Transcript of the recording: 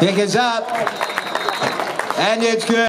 Pick is up. And it's good.